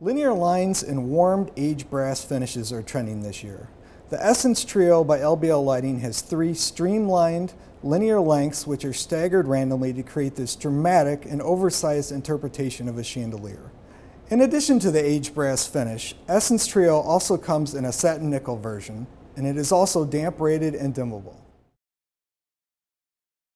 Linear lines and warmed aged brass finishes are trending this year. The Essence Trio by LBL Lighting has three streamlined linear lengths which are staggered randomly to create this dramatic and oversized interpretation of a chandelier. In addition to the aged brass finish, Essence Trio also comes in a satin nickel version, and it is also damp rated and dimmable.